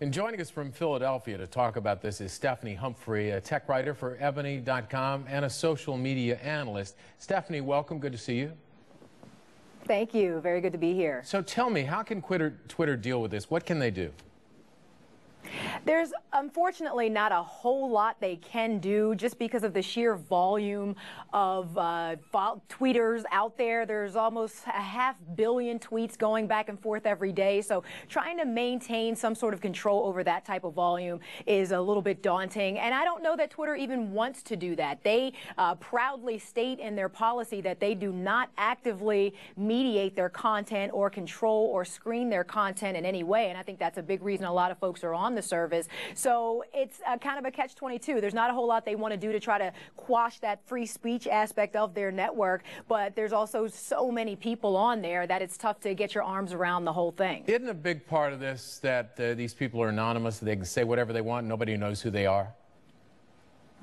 And joining us from Philadelphia to talk about this is Stephanie Humphrey, a tech writer for Ebony.com and a social media analyst. Stephanie, welcome. Good to see you. Thank you. Very good to be here. So tell me, how can Twitter, Twitter deal with this? What can they do? There's unfortunately not a whole lot they can do just because of the sheer volume of uh, tweeters out there. There's almost a half billion tweets going back and forth every day. So trying to maintain some sort of control over that type of volume is a little bit daunting. And I don't know that Twitter even wants to do that. They uh, proudly state in their policy that they do not actively mediate their content or control or screen their content in any way. And I think that's a big reason a lot of folks are on the service. So it's a, kind of a catch 22. There's not a whole lot they want to do to try to quash that free speech aspect of their network, but there's also so many people on there that it's tough to get your arms around the whole thing. Isn't a big part of this that uh, these people are anonymous, they can say whatever they want, nobody knows who they are?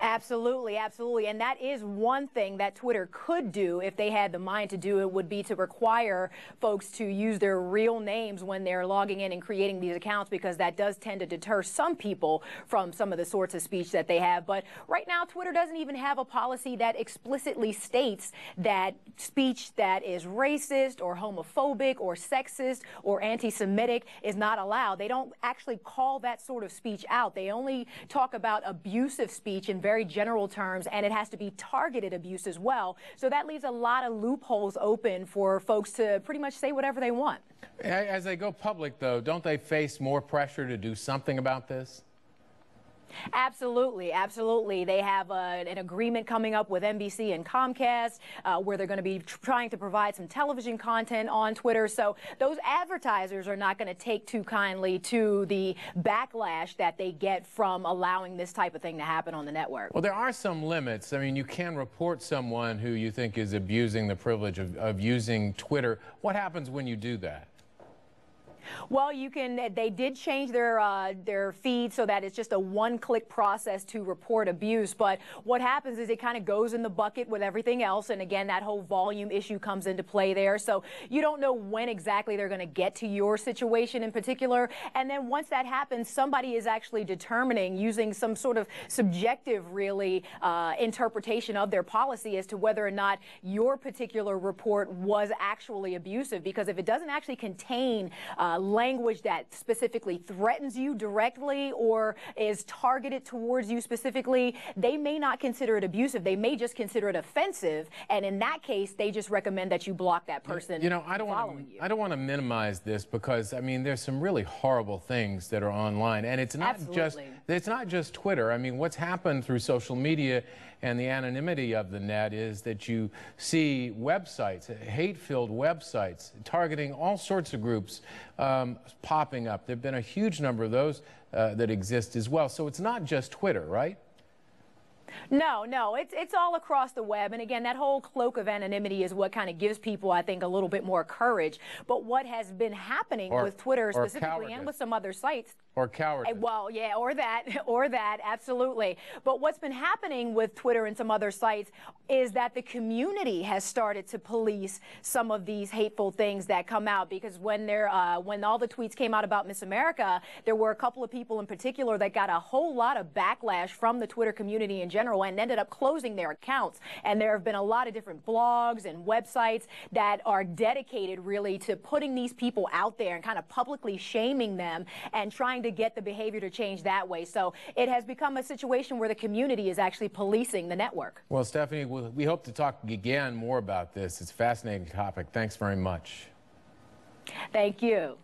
Absolutely, absolutely. And that is one thing that Twitter could do if they had the mind to do it would be to require folks to use their real names when they're logging in and creating these accounts because that does tend to deter some people from some of the sorts of speech that they have. But right now, Twitter doesn't even have a policy that explicitly states that speech that is racist or homophobic or sexist or anti-Semitic is not allowed. They don't actually call that sort of speech out. They only talk about abusive speech in very very general terms, and it has to be targeted abuse as well. So that leaves a lot of loopholes open for folks to pretty much say whatever they want. As they go public, though, don't they face more pressure to do something about this? Absolutely, absolutely. They have uh, an agreement coming up with NBC and Comcast uh, where they're going to be trying to provide some television content on Twitter. So those advertisers are not going to take too kindly to the backlash that they get from allowing this type of thing to happen on the network. Well, there are some limits. I mean, you can report someone who you think is abusing the privilege of, of using Twitter. What happens when you do that? Well, you can. They did change their uh, their feed so that it's just a one-click process to report abuse. But what happens is it kind of goes in the bucket with everything else, and again, that whole volume issue comes into play there. So you don't know when exactly they're going to get to your situation in particular. And then once that happens, somebody is actually determining using some sort of subjective, really, uh, interpretation of their policy as to whether or not your particular report was actually abusive. Because if it doesn't actually contain uh, language that specifically threatens you directly or is targeted towards you specifically, they may not consider it abusive. They may just consider it offensive. And in that case, they just recommend that you block that person. You know, I don't want to, I don't want to minimize this because I mean, there's some really horrible things that are online, and it's not Absolutely. just it's not just Twitter. I mean, what's happened through social media and the anonymity of the net is that you see websites, hate-filled websites targeting all sorts of groups um, popping up. There have been a huge number of those uh, that exist as well. So it's not just Twitter, right? No, no, it's it's all across the web. And again, that whole cloak of anonymity is what kind of gives people, I think, a little bit more courage. But what has been happening or, with Twitter specifically and with some other sites or cowardice. Well, yeah, or that, or that, absolutely. But what's been happening with Twitter and some other sites is that the community has started to police some of these hateful things that come out. Because when there, uh, when all the tweets came out about Miss America, there were a couple of people in particular that got a whole lot of backlash from the Twitter community in general and ended up closing their accounts. And there have been a lot of different blogs and websites that are dedicated really to putting these people out there and kind of publicly shaming them and trying trying to get the behavior to change that way. So it has become a situation where the community is actually policing the network. Well, Stephanie, we hope to talk again more about this. It's a fascinating topic. Thanks very much. Thank you.